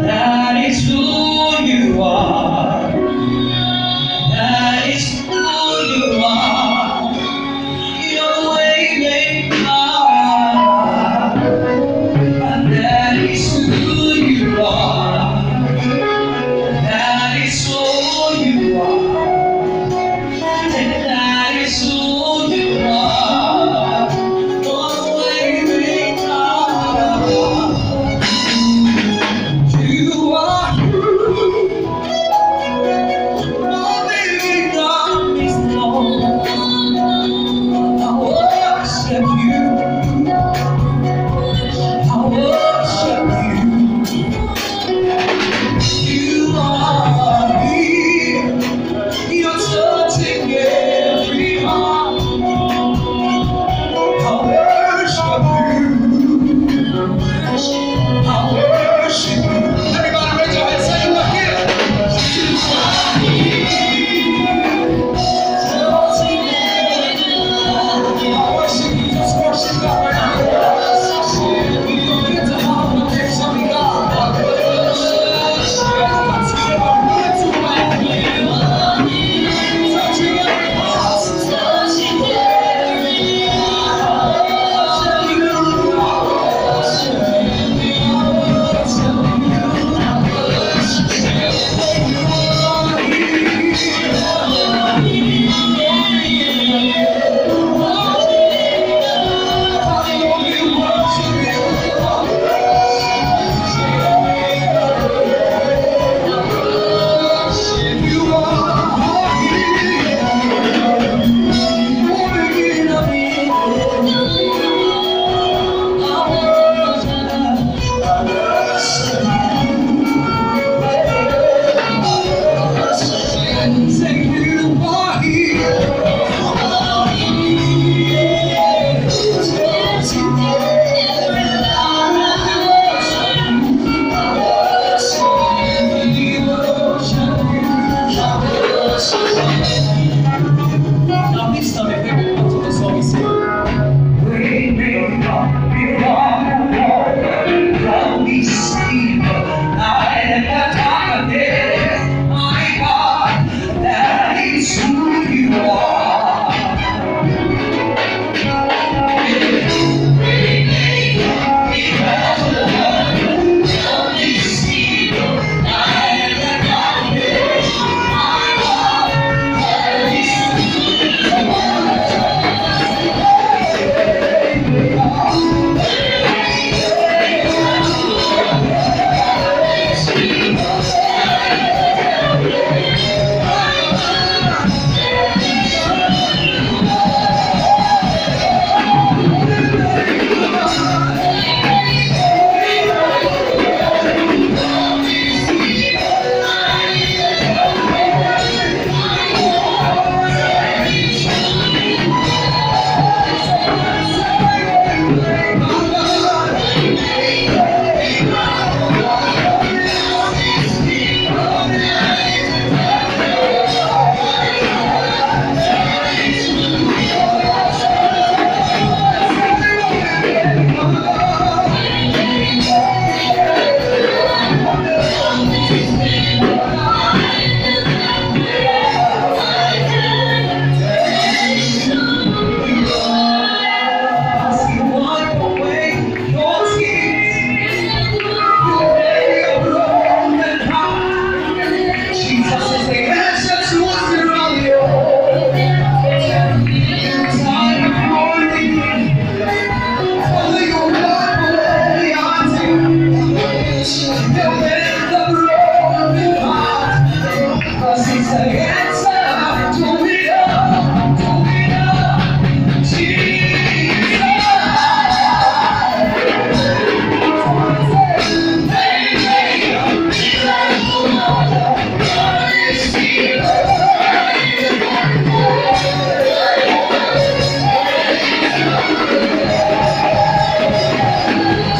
That is who you are.